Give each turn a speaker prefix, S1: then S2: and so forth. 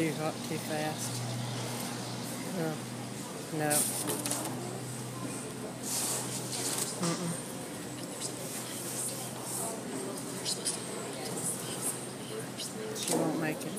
S1: too hot too fast. Oh, no. Mm -mm. She won't make it.